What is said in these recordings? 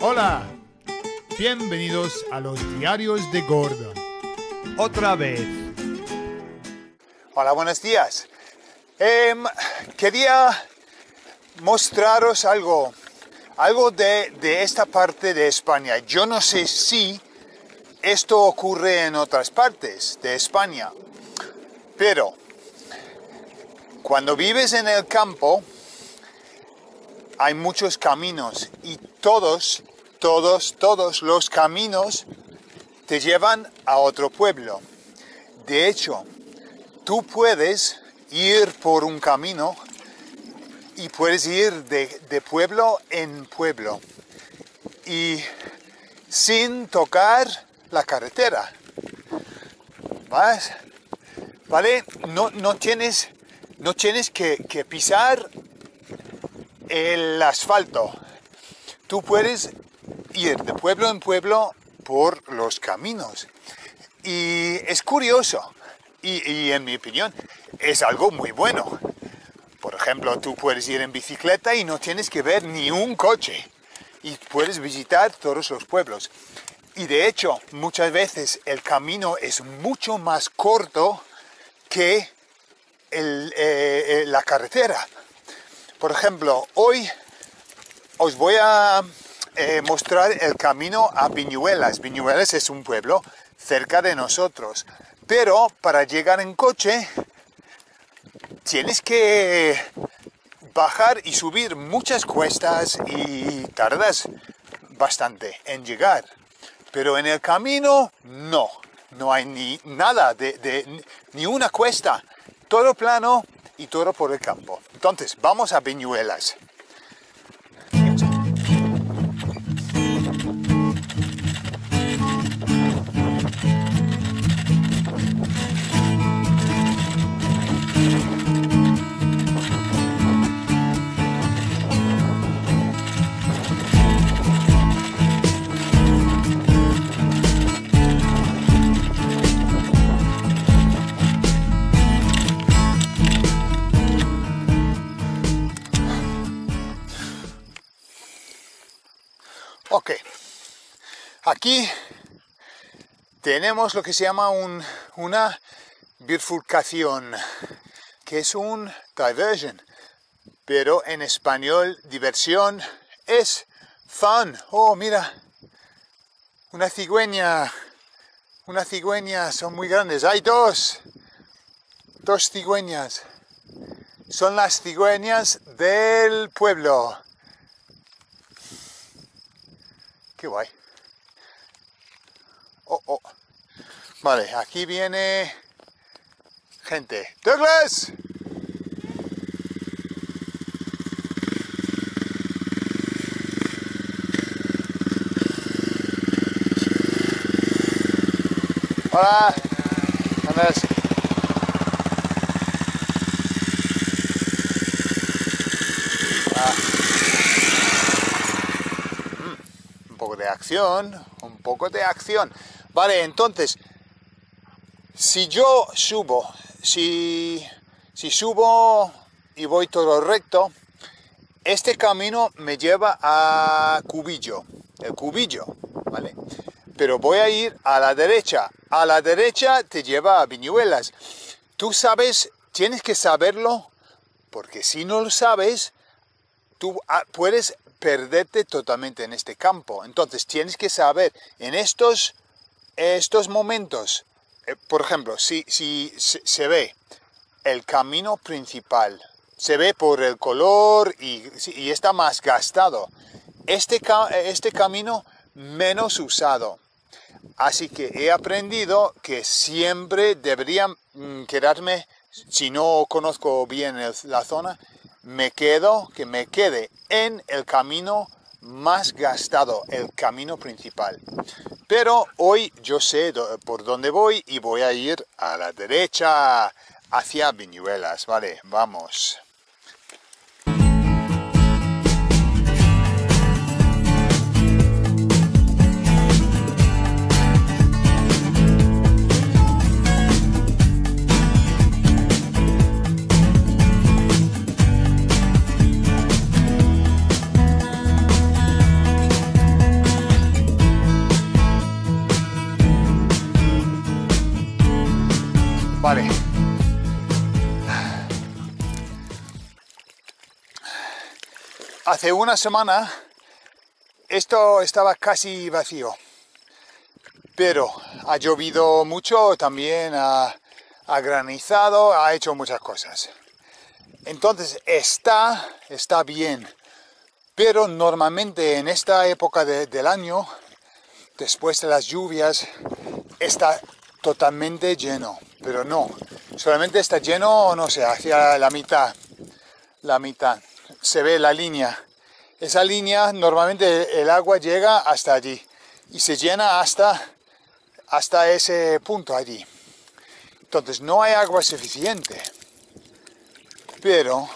Hola, bienvenidos a los diarios de Gordon. Otra vez. Hola, buenos días. Em, quería mostraros algo, algo de, de esta parte de España. Yo no sé si esto ocurre en otras partes de España, pero cuando vives en el campo hay muchos caminos y todos, todos, todos los caminos te llevan a otro pueblo. De hecho, tú puedes ir por un camino y puedes ir de, pueblo en pueblo y sin tocar la carretera. ¿Vale? No, no tienes, no tienes que pisar el asfalto. Tú puedes ir de pueblo en pueblo por los caminos. Y es curioso. Y, en mi opinión es algo muy bueno. Por ejemplo, tú puedes ir en bicicleta y no tienes que ver ni un coche. Y puedes visitar todos los pueblos. Y de hecho, muchas veces el camino es mucho más corto que eh, eh, la carretera. Por ejemplo, hoy os voy a eh, mostrar el camino a Viñuelas. Viñuelas es un pueblo cerca de nosotros, pero para llegar en coche tienes que bajar y subir muchas cuestas y tardas bastante en llegar. Pero en el camino no, no hay ni nada de, ni una cuesta, todo plano y todo por el campo. Entonces, vamos a Viñuelas. Aquí tenemos lo que se llama una bifurcación, que es un diversion, pero en español diversión es fun. Oh, mira, una cigüeña, una cigüeña, son muy grandes, hay dos, dos cigüeñas, son las cigüeñas del pueblo. Qué guay. Oh, oh. Vale, aquí viene gente. Douglas. Hola. Andrés. de acción, un poco de acción. Vale, entonces, si yo subo, si, si subo y voy todo recto, este camino me lleva a Cubillo, el Cubillo, ¿vale? Pero voy a ir a la derecha. A la derecha te lleva a Viñuelas. Tú sabes, tienes que saberlo, porque si no lo sabes, tú ah, puedes perderte totalmente en este campo. Entonces tienes que saber en estos, estos momentos, eh, por ejemplo, si, se, ve el camino principal, se ve por el color y, y está más gastado. Este, este camino menos usado. Así que he aprendido que siempre debería mm, quedarme, si no conozco bien la zona, me quedo, que me quede en el camino más gastado, el camino principal. Pero hoy yo sé por dónde voy y voy a ir a la derecha hacia Viñuelas, ¿vale? Vamos. Hace una semana esto estaba casi vacío, pero ha llovido mucho, también ha, ha granizado, ha hecho muchas cosas. Entonces está, está bien, pero normalmente en esta época de- del año, después de las lluvias, está totalmente lleno, pero no, solamente está lleno, no sé, hacia la mitad, la mitad, se ve la línea. Esa línea, normalmente el agua llega hasta allí y se llena hasta, hasta ese punto allí. Entonces no hay agua suficiente, pero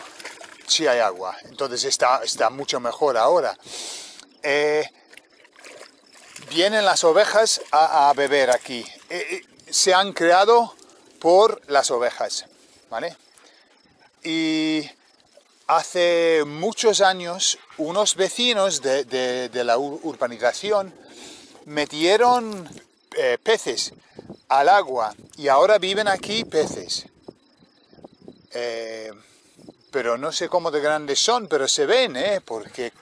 sí hay agua. Entonces está, está mucho mejor ahora. Eh, vienen las ovejas a, beber aquí. Eh, eh, se han creado por las ovejas, ¿vale? Y hace muchos años unos vecinos de, la ur- urbanización metieron eh, peces al agua y ahora viven aquí peces. Eh, pero no sé cómo de grandes son, pero se ven, ¿eh? Porque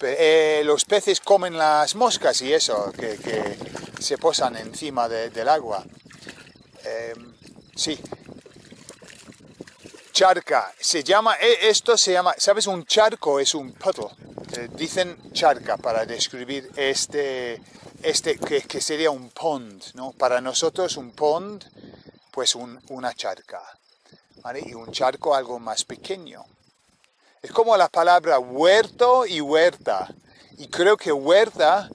eh, los peces comen las moscas y eso, que, se posan encima de- del agua. Sí. Charca, se llama, eh, esto se llama, ¿sabes? Un charco es un puddle. Eh, dicen charca para describir este, este que, sería un pond, ¿no? Para nosotros un pond, pues un- una charca. ¿vale? Y un charco algo más pequeño. Es como la palabra huerto y huerta. Y creo que huerta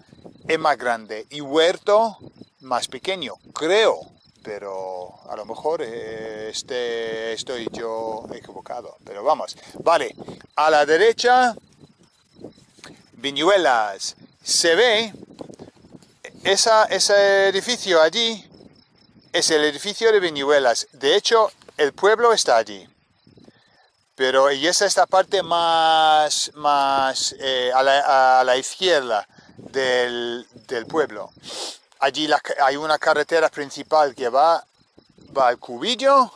es más grande y huerto más pequeño. Creo. Pero a lo mejor eh, este, estoy yo equivocado. Pero vamos. Vale. A la derecha, Viñuelas. Se ve esa, ese edificio allí. Es el edificio de Viñuelas. De hecho, el pueblo está allí. Pero y es esta parte más, más eh, a, la, a la izquierda del, del pueblo. Allí hay una carretera principal que va, va al Cubillo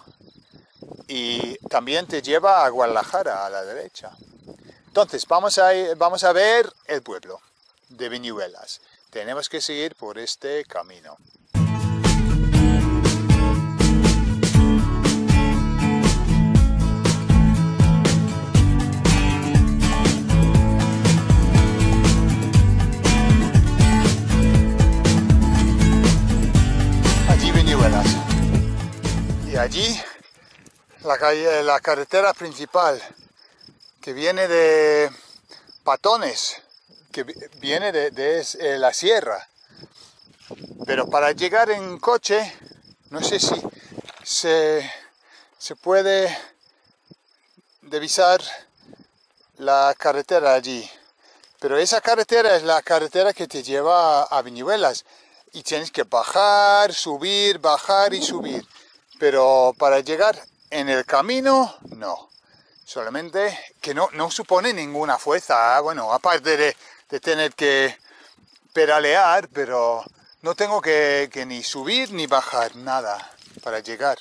y también te lleva a Guadalajara a la derecha. Entonces, vamos a, vamos a ver el pueblo de Viñuelas. Tenemos que seguir por este camino. Allí la, calle, la carretera principal que viene de Patones, que vi- viene de, eh, la sierra. Pero para llegar en coche, no sé si se, se puede divisar la carretera allí. Pero esa carretera es la carretera que te lleva a Viñuelas y tienes que bajar, subir, bajar y subir. Pero para llegar en el camino, no. Solamente que no, no supone ninguna fuerza. ¿eh? Bueno, aparte de, tener que pedalear, pero no tengo que, que ni subir ni bajar, nada, para llegar.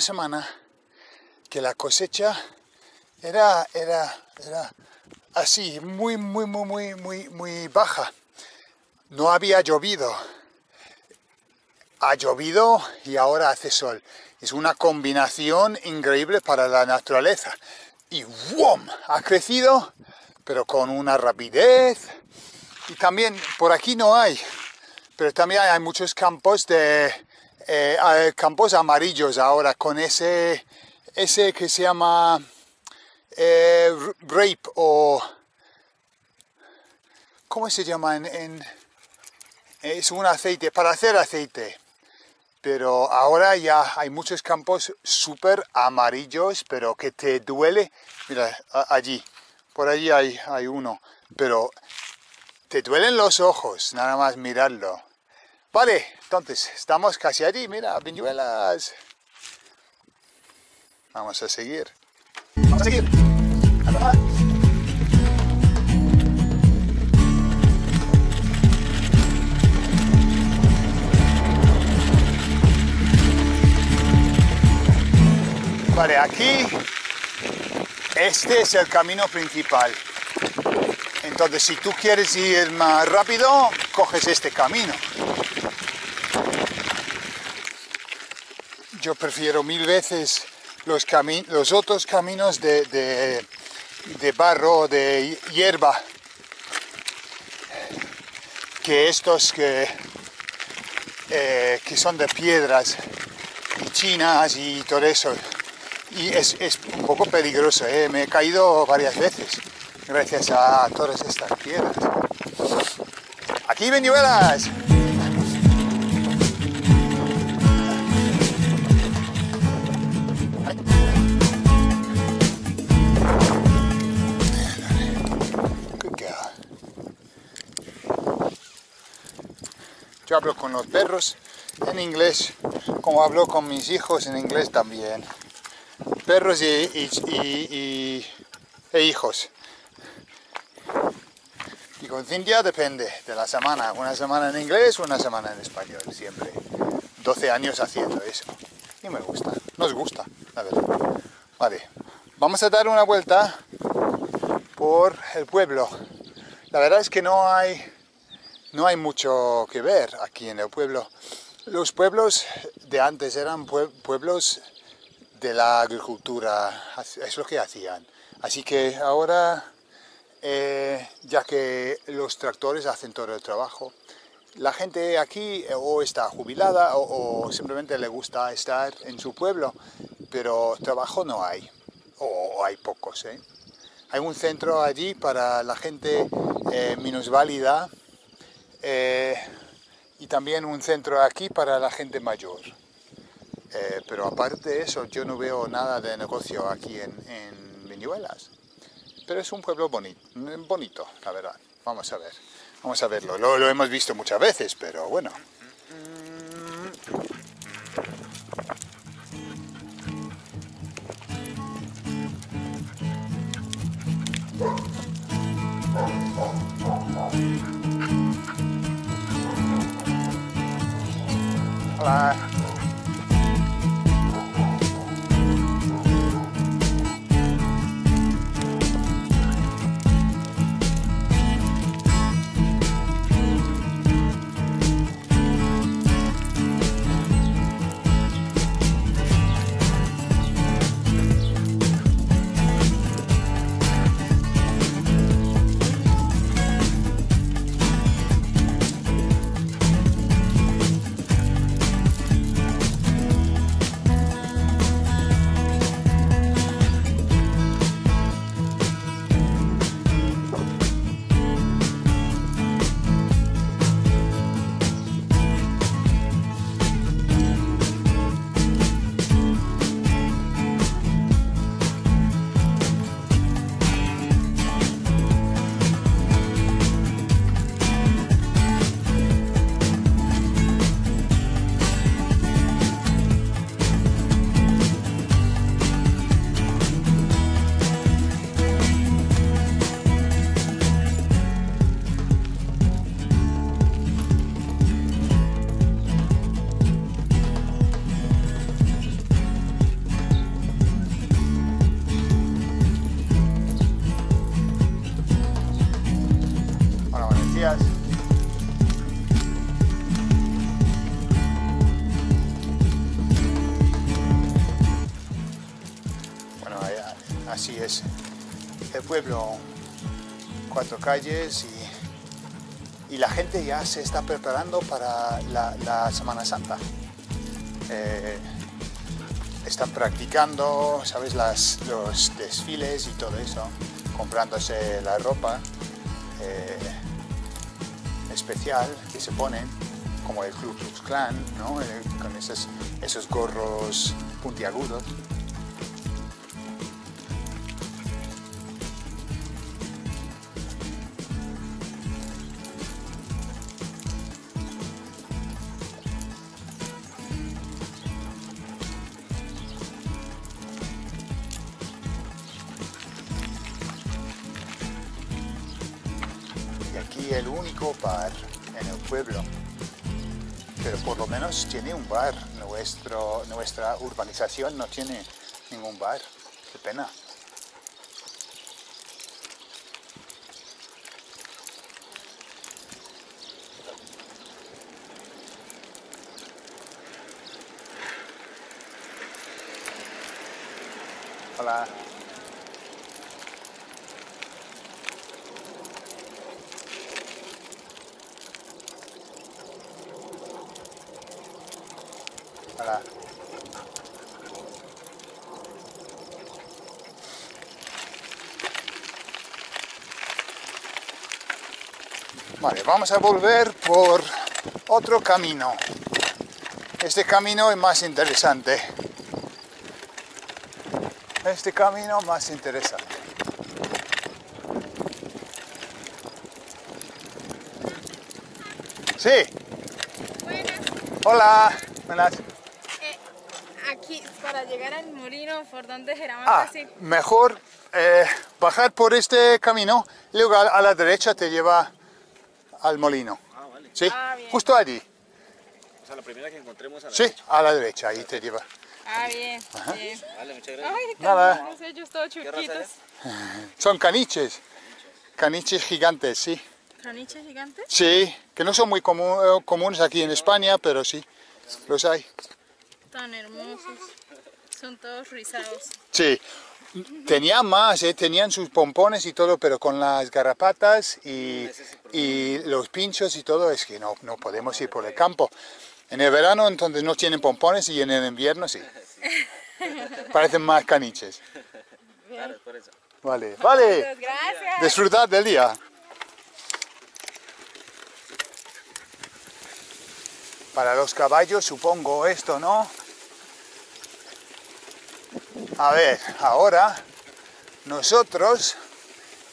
Semana que la cosecha era, era, era así, muy, muy, muy, muy, muy, muy baja. No había llovido. Ha llovido y ahora hace sol. Es una combinación increíble para la naturaleza. Y ¡wum! Ha crecido, pero con una rapidez. Y también por aquí no hay, pero también hay muchos campos de eh, hay campos amarillos ahora con ese ese que se llama eh, rape o ¿cómo se llama en, en- es un aceite para hacer aceite pero ahora ya hay muchos campos súper amarillos pero que te duele mira allí por allí hay, hay uno pero te duelen los ojos nada más mirarlo Vale, entonces estamos casi allí, mira, Viñuelas. Vamos a seguir. Vamos a seguir. Vale, aquí este es el camino principal. Entonces, si tú quieres ir más rápido, coges este camino. Yo prefiero mil veces los, los otros caminos de, de, de barro, de hierba, que estos que, eh, que son de piedras y chinas y todo eso. Y es, es un poco peligroso, ¿eh? me he caído varias veces gracias a todas estas piedras. Aquí Venezuelas. Hablo con los perros en inglés, como hablo con mis hijos en inglés también. Perros y, e hijos. Y con Cintia depende de la semana. Una semana en inglés, una semana en español, siempre. 12 años haciendo eso. Y me gusta, nos gusta, la verdad. Vale, vamos a dar una vuelta por el pueblo. La verdad es que no hay, no hay mucho que ver aquí en el pueblo. Los pueblos de antes eran pueblos de la agricultura, es lo que hacían. Así que ahora eh, ya que los tractores hacen todo el trabajo. La gente aquí eh, o está jubilada o, simplemente le gusta estar en su pueblo, pero trabajo no hay, o, hay pocos. ¿eh? Hay un centro allí para la gente minusválida y también un centro aquí para la gente mayor. pero aparte de eso, yo no veo nada de negocio aquí en, en. Pero es un pueblo bonito, bonito, la verdad. Vamos a ver, vamos a verlo. Lo, lo hemos visto muchas veces, pero bueno. Hola. Pueblo, cuatro calles y, la gente ya se está preparando para la, Semana Santa. Eh, están practicando, ¿sabes? los desfiles y todo eso, comprándose la ropa eh, especial que se ponen, como el Ku Klux Klan, eh, con esos, esos gorros puntiagudos. Nuestro, nuestra urbanización no tiene ningún bar. Qué pena. Hola. Vale, vamos a volver por otro camino. Este camino es más interesante. Este camino más interesante. Sí, Buenas. hola, buenas. Aquí, para llegar al molino, ¿por dónde será más Ah, fácil? mejor eh, bajar por este camino y luego a, a la derecha te lleva al molino. Ah, vale. Sí, Ah, bien. justo allí. O sea, la primera que encontremos a la Sí, derecha. a la derecha, ahí te lleva. Ah, bien, bien. Vale, muchas gracias. Ay, Nada. caninos, ellos todos ¿Qué raza chiquitos. es? Son caniches, caniches gigantes, sí. ¿Caniches gigantes? Sí, que no son muy eh, comunes aquí en España, pero sí, los hay. Tan hermosos. Son todos rizados. Sí, tenían más, eh, tenían sus pompones y todo, pero con las garrapatas y, y los pinchos y todo, es que no, no podemos ir por el campo. En el verano entonces no tienen pompones y en el invierno sí. Parecen más caniches. Vale, vale. Gracias. Disfrutad del día. Para los caballos supongo esto, ¿no? A ver, ahora nosotros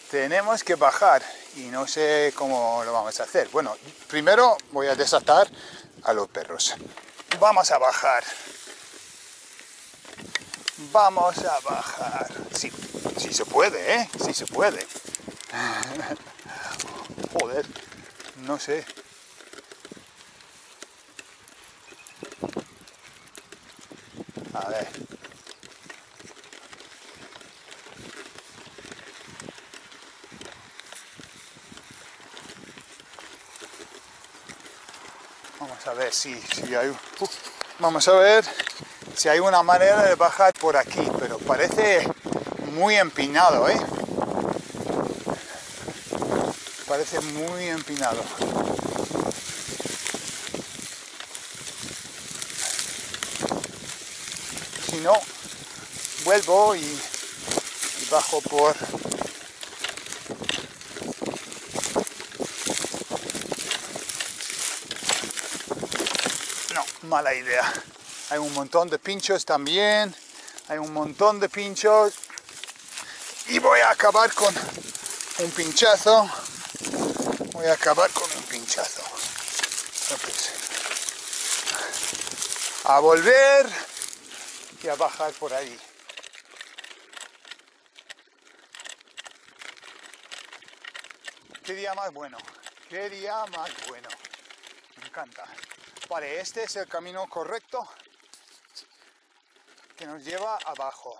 tenemos que bajar y no sé cómo lo vamos a hacer. Bueno, primero voy a desatar a los perros. Vamos a bajar. Vamos a bajar. Sí, sí se puede, ¿eh? Sí se puede. Joder, no sé. A ver. Vamos a si hay... uh, vamos a ver si hay una manera de bajar por aquí, pero parece muy empinado, ¿eh? Parece muy empinado. Si no, vuelvo y, y bajo por... No, mala idea. Hay un montón de pinchos también. Hay un montón de pinchos. Y voy a acabar con un pinchazo. Voy a acabar con un pinchazo. A volver y a bajar por ahí. Qué día más bueno. Qué día más bueno. Me encanta. Vale, este es el camino correcto que nos lleva abajo.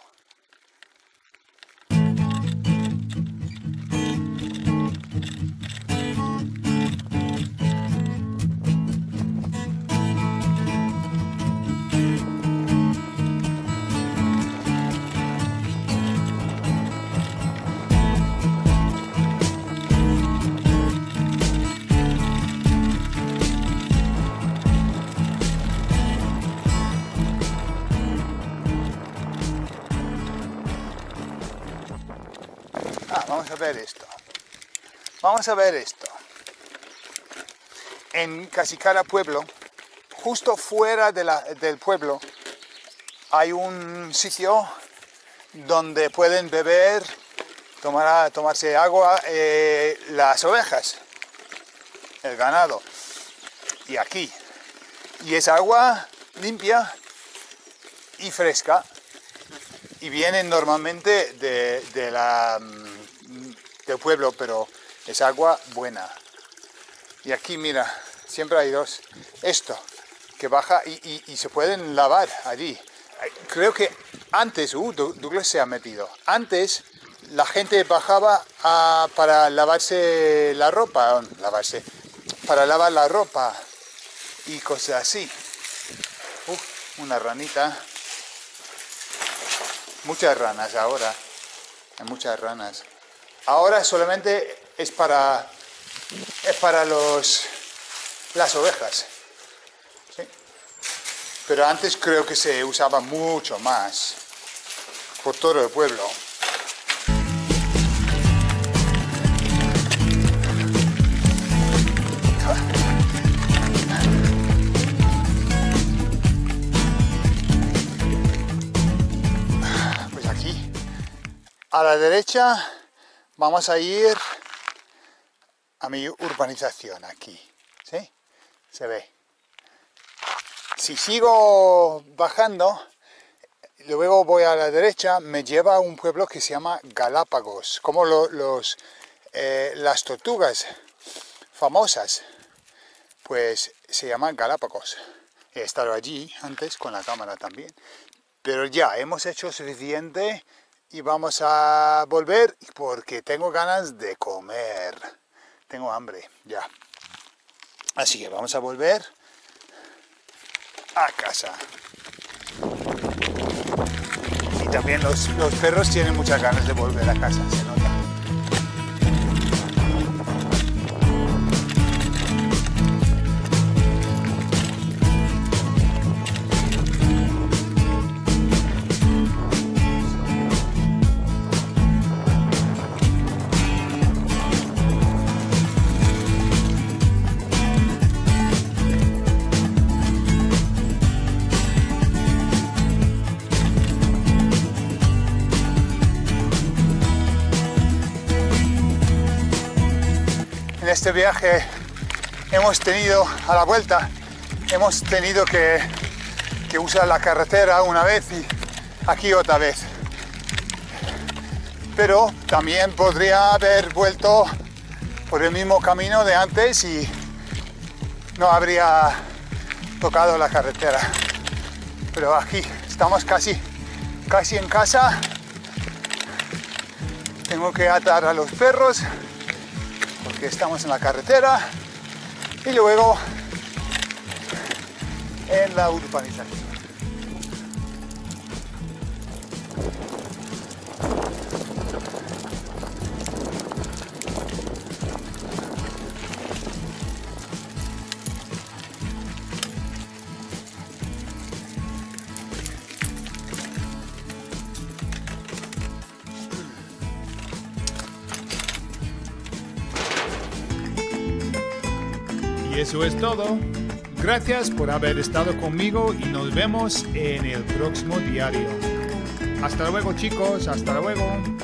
A ver esto. Vamos a ver esto. En casi cada pueblo, justo fuera de la- del pueblo, hay un sitio donde pueden beber, tomar, tomarse agua eh, las ovejas, el ganado. Y aquí. Y es agua limpia y fresca y vienen normalmente de, la, mm, del pueblo, pero es agua buena. Y aquí, mira, siempre hay dos. Esto, que baja y, se pueden lavar allí. Creo que antes, uh, Douglas se ha metido. Antes la gente bajaba para lavarse la ropa, lavarse, para lavar la ropa y cosas así. Una ranita. Muchas ranas ahora. Hay muchas ranas. Ahora solamente es para es para los las ovejas. Pero antes creo que se usaba mucho más por todo el pueblo. Pues aquí, a la derecha, vamos a ir a mi urbanización aquí. ¿Sí? Se ve. Si sigo bajando, luego voy a la derecha, me lleva a un pueblo que se llama Galápagos, como lo- los, eh, las tortugas famosas, pues se llaman Galápagos. He estado allí antes con la cámara también. Pero ya, hemos hecho suficiente y vamos a volver porque tengo ganas de comer. Tengo hambre, ya. Así que vamos a volver a casa. Y también los, los perros tienen muchas ganas de volver a casa, este viaje hemos tenido, a la vuelta, hemos tenido que, que usar la carretera una vez y aquí otra vez. Pero también podría haber vuelto por el mismo camino de antes y no habría tocado la carretera. Pero aquí estamos casi, casi en casa. Tengo que atar a los perros estamos en la carretera y luego en la urbanización. Eso es todo. Gracias por haber estado conmigo y nos vemos en el próximo diario. Hasta luego chicos, hasta luego.